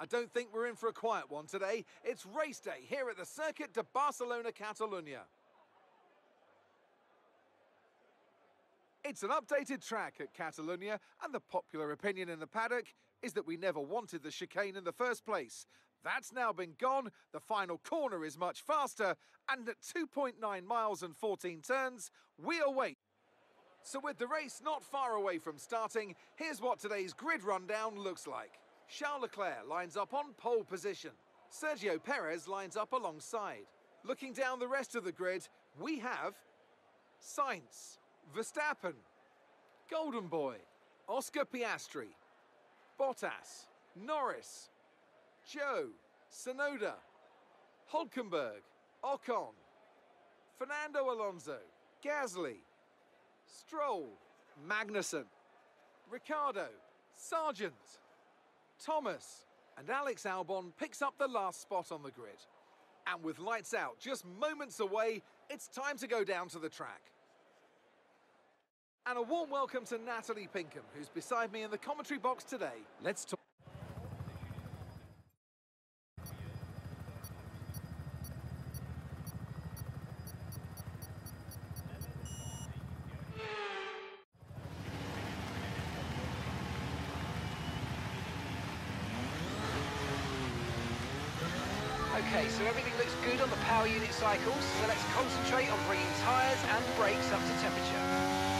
I don't think we're in for a quiet one today. It's race day here at the Circuit de Barcelona Catalunya. It's an updated track at Catalunya, and the popular opinion in the paddock is that we never wanted the chicane in the first place. That's now been gone, the final corner is much faster, and at 2.9 miles and 14 turns, we await. So with the race not far away from starting, here's what today's grid rundown looks like. Charles Leclerc lines up on pole position. Sergio Perez lines up alongside. Looking down the rest of the grid, we have Sainz, Verstappen, Golden Boy, Oscar Piastri, Bottas, Norris, Zhou, Tsunoda, Hulkenberg, Ocon, Fernando Alonso, Gasly, Stroll, Magnussen, Ricciardo, Sargeant, Thomas, and Alex Albon picks up the last spot on the grid. And with lights out just moments away, it's time to go down to the track. And a warm welcome to Natalie Pinkham, who's beside me in the commentary box today. Let's talk. Okay, so everything looks good on the power unit cycles, so let's concentrate on bringing tyres and brakes up to temperature.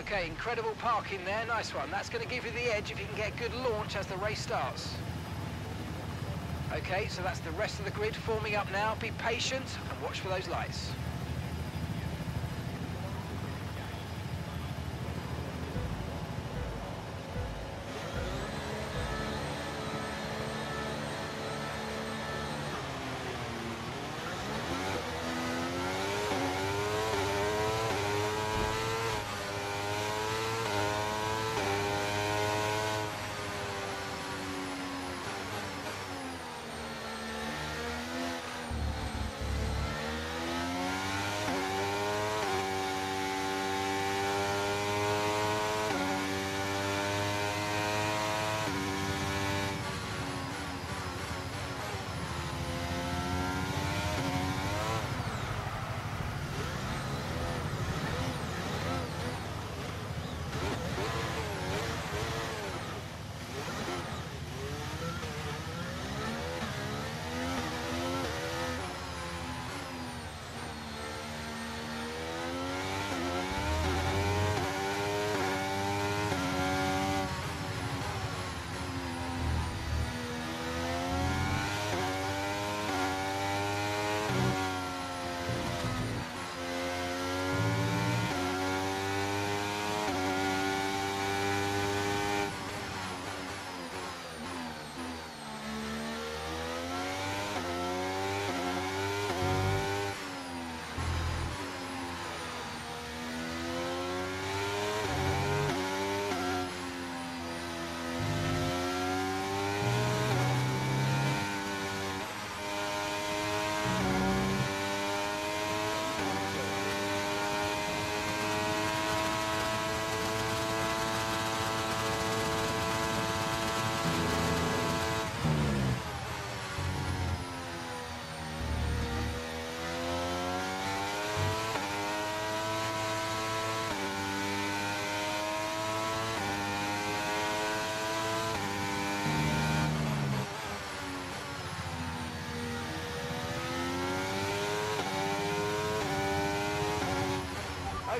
Okay, incredible parking there, nice one. That's going to give you the edge if you can get good launch as the race starts. Okay, so that's the rest of the grid forming up now. Be patient and watch for those lights.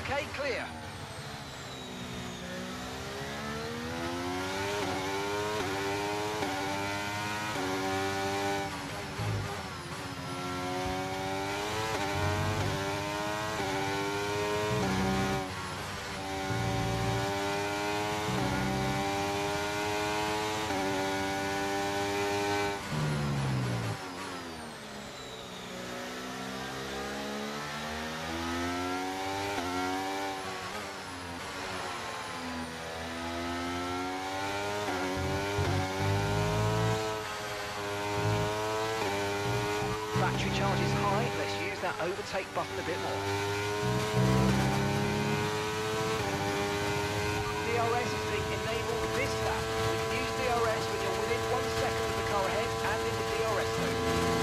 Okay, clear. Charge is high. Let's use that overtake button a bit more. DRS is being enabled this lap. You can use DRS when you're within one second of the car ahead and in the DRS zone.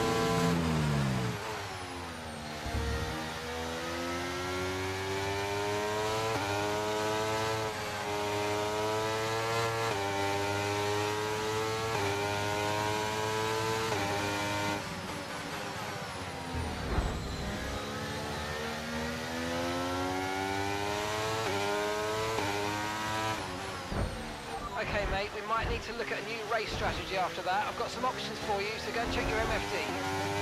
Okay, mate, we might need to look at a new race strategy after that. I've got some options for you, so go and check your MFD.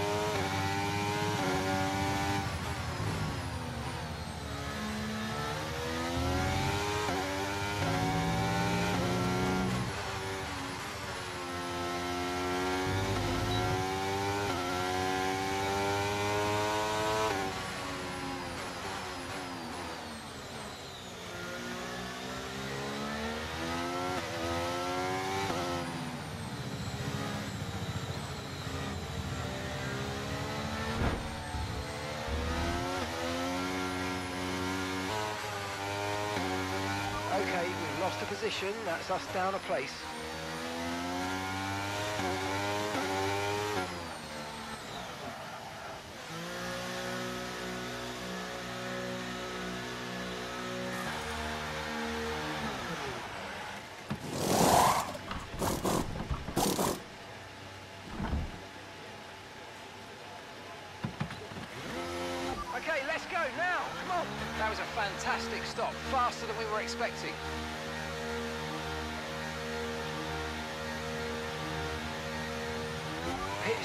Okay, we've lost a position. That's us down a place.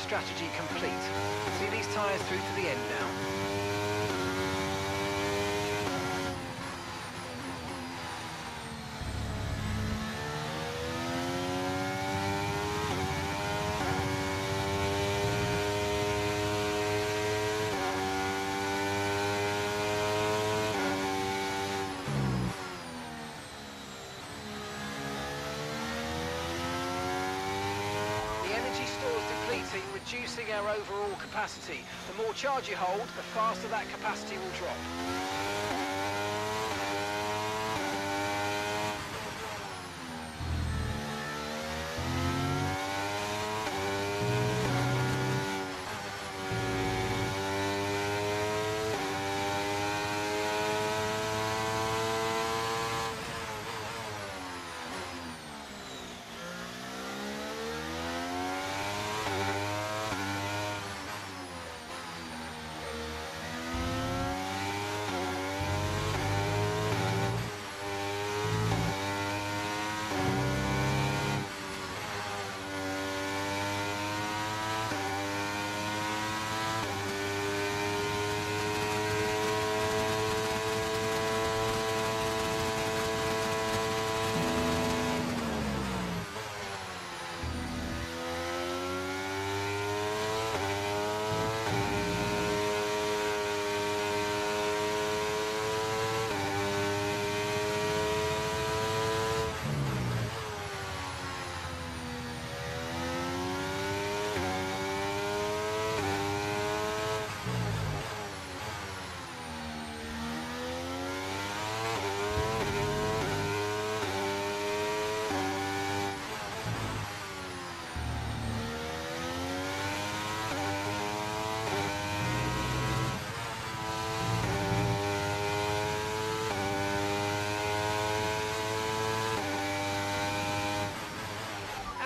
Strategy complete. See these tyres through to the end now. The energy stores depleting, reducing our overall capacity. The more charge you hold, the faster that capacity will drop.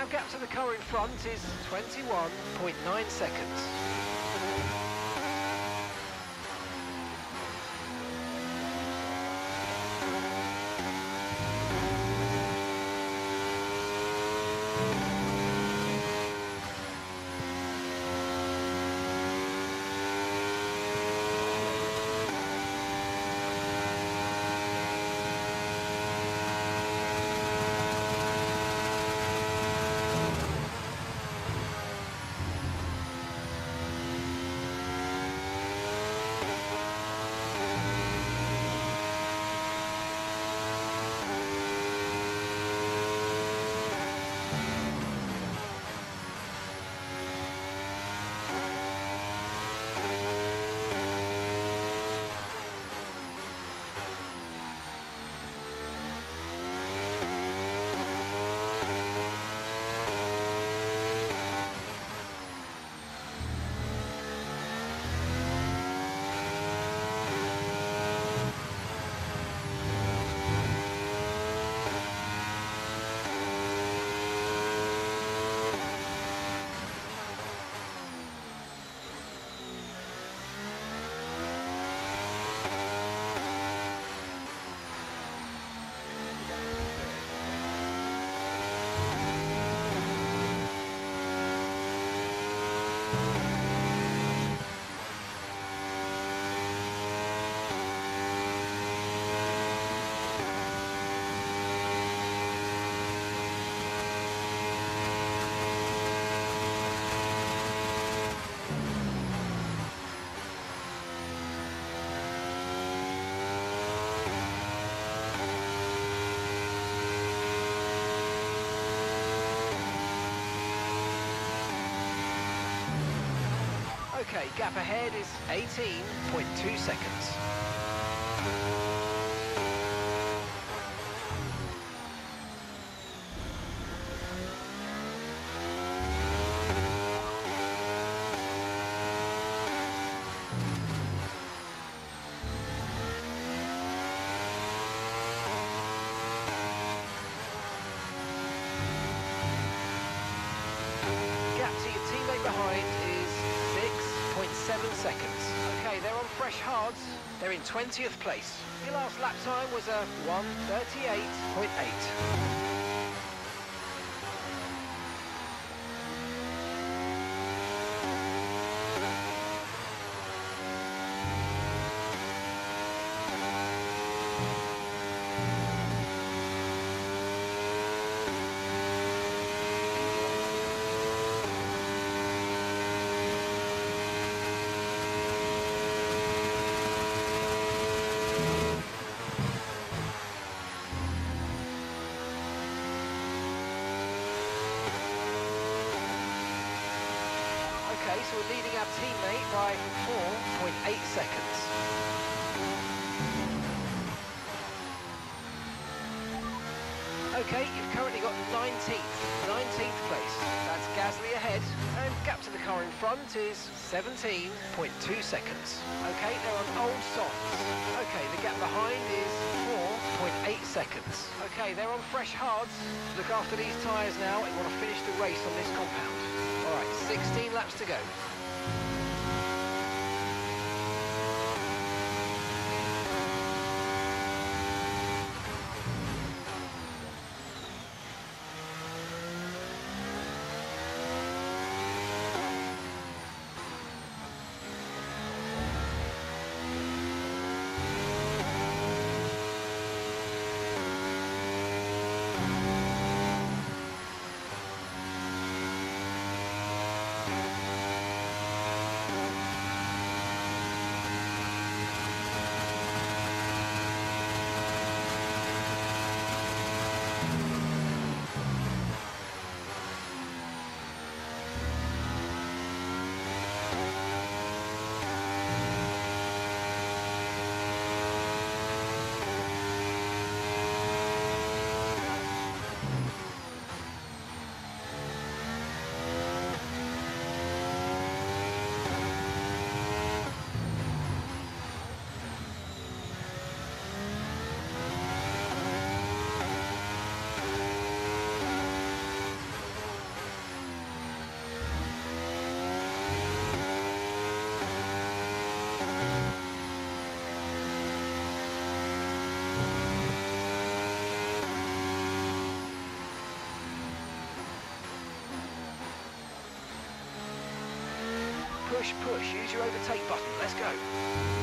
Our gap to the car in front is 21.9 seconds. Okay, gap ahead is 18.2 seconds. Gap to your teammate behind is 6.7 seconds. Okay, they're on fresh hards. They're in 20th place. Your last lap time was uh, a 138.8. Okay, so we're leading our teammate by 4.8 seconds. Okay, you've currently got 19th, 19th place. That's Gasly ahead, and gap to the is 17.2 seconds. Okay, they're on old softs. Okay, the gap behind is 4.8 seconds. Okay, they're on fresh hards. Look after these tyres now. You want to finish the race on this compound. All right, 16 laps to go. Push, push. Use your overtake button. Let's go.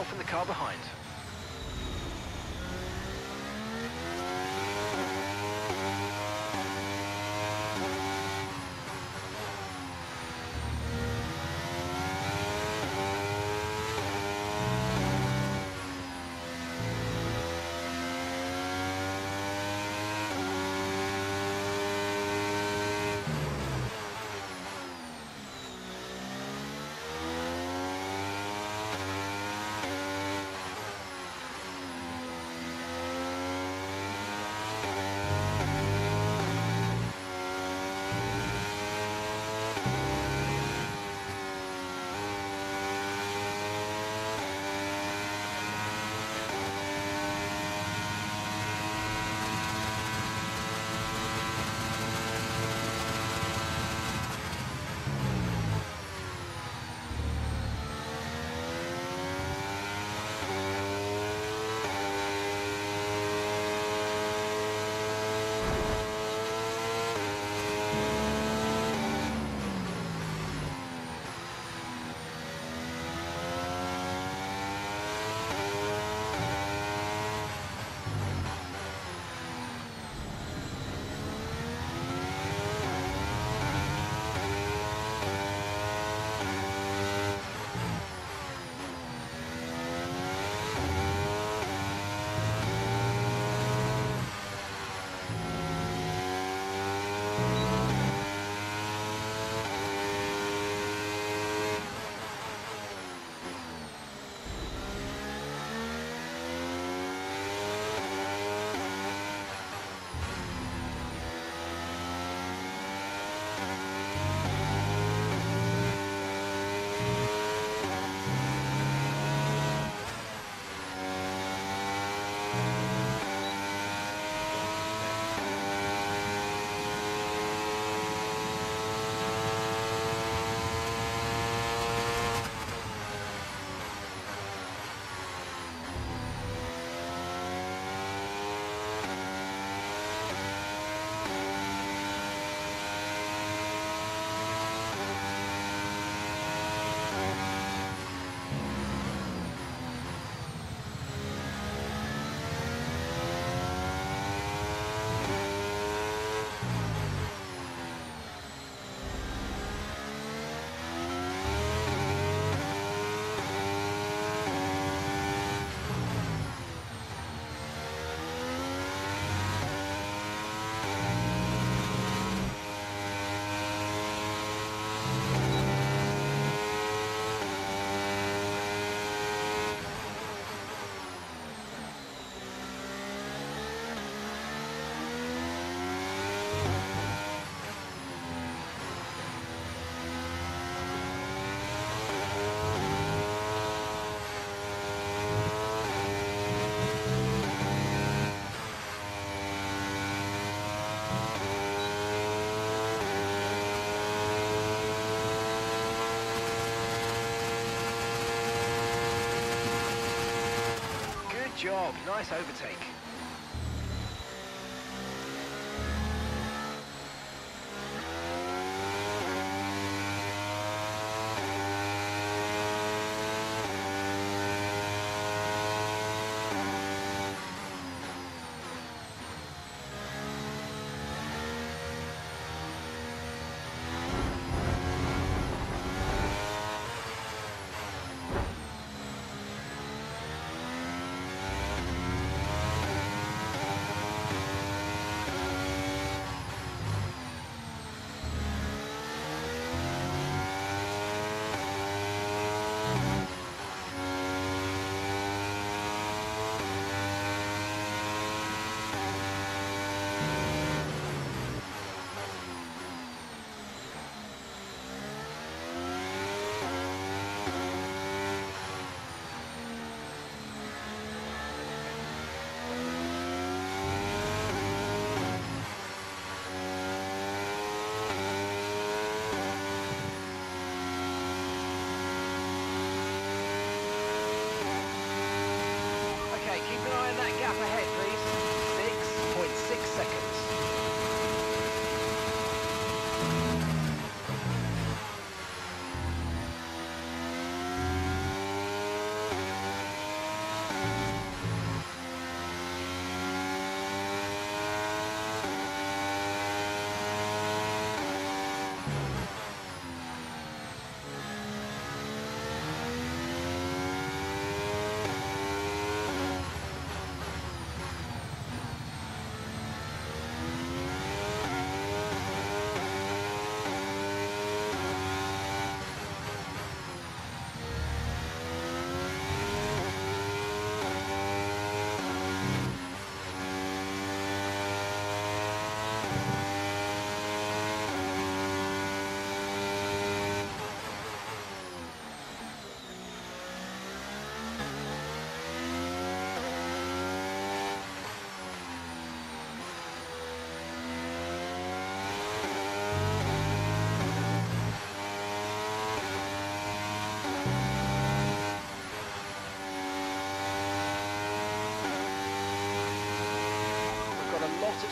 Yourself and the car behind. Nice overtake.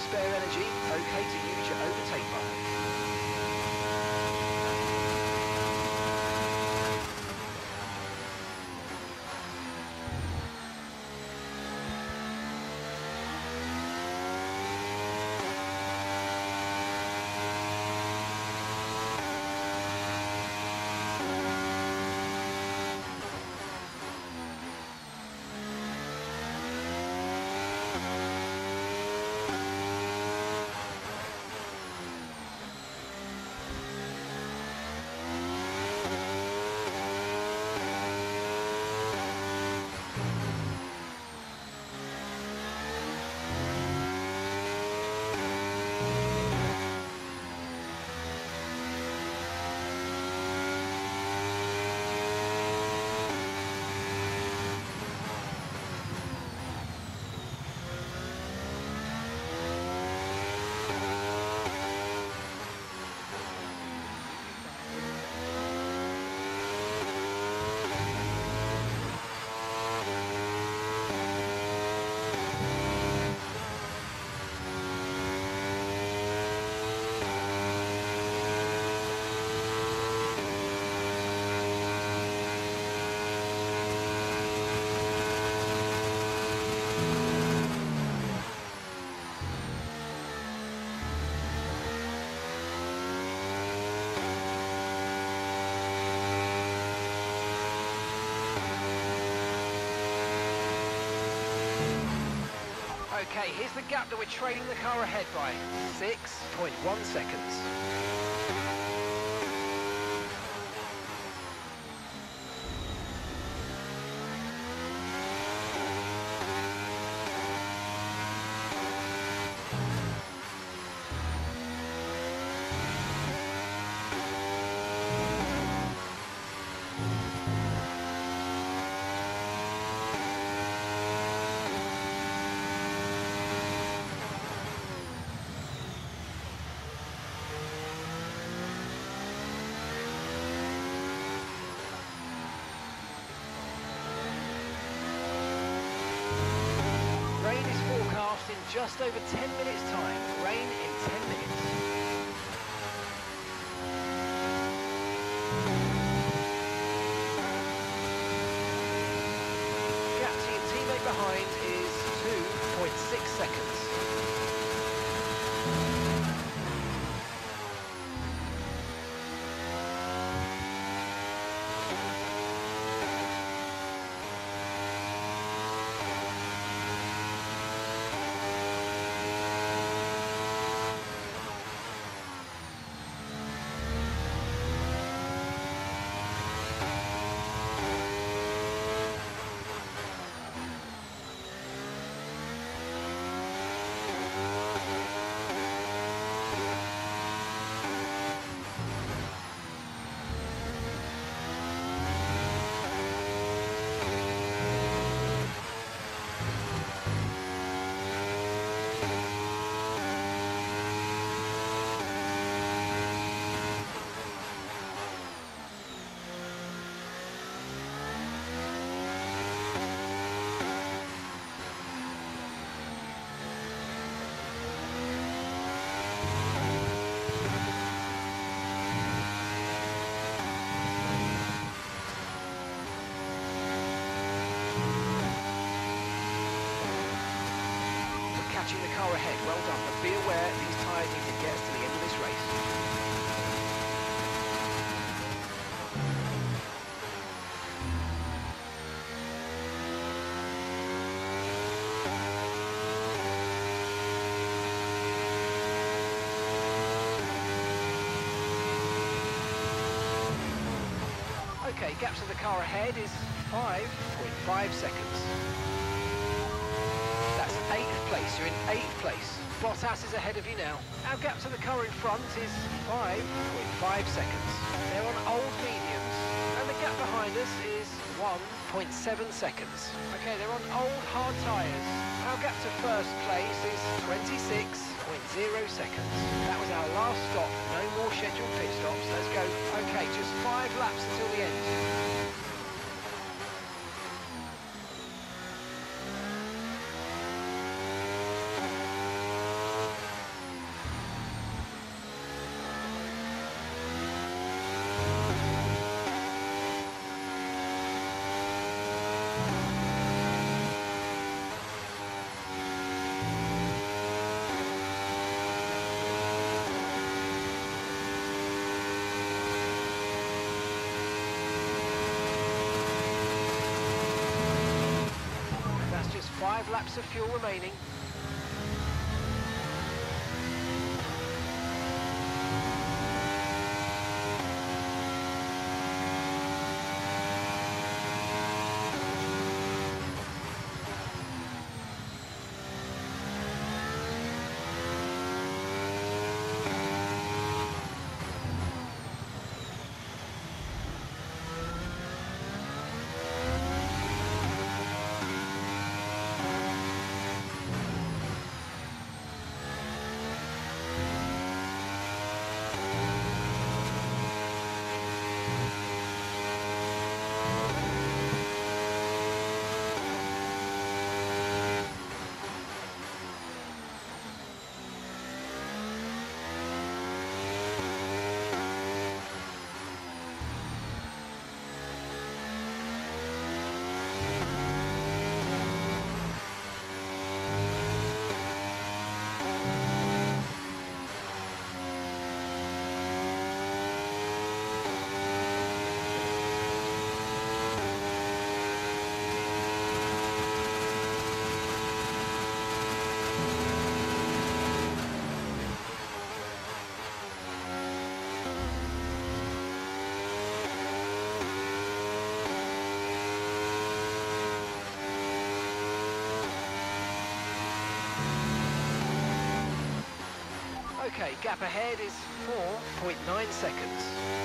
Spare energy, okay to use your overtake button. Okay, here's the gap that we're trailing the car ahead by. 6.1 seconds. Rain is forecast in just over 10 minutes time. Rain in 10 minutes. Gap to your teammate behind is 2.6 seconds. We're catching the car ahead. Well done. But be aware these tyres need to get us to the end of this race. Okay, gap to the car ahead is 5.5 seconds. Place. You're in eighth place. Bottas is ahead of you now. Our gap to the car in front is 5.5 seconds. They're on old mediums. And the gap behind us is 1.7 seconds. Okay, they're on old hard tyres. Our gap to first place is 26.0 seconds. That was our last stop. No more scheduled pit stops. Let's go. Okay, just five laps until the end. laps of fuel remaining. Gap ahead is 4.9 seconds.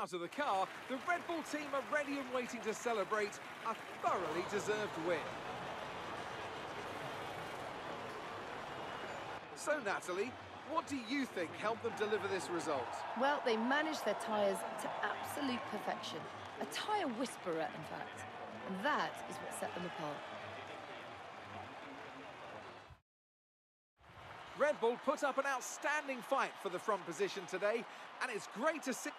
Out of the car, the Red Bull team are ready and waiting to celebrate a thoroughly deserved win. So, Natalie, what do you think helped them deliver this result? Well, they managed their tyres to absolute perfection. A tyre whisperer, in fact. And that is what set them apart. Red Bull put up an outstanding fight for the front position today, and it's great to see.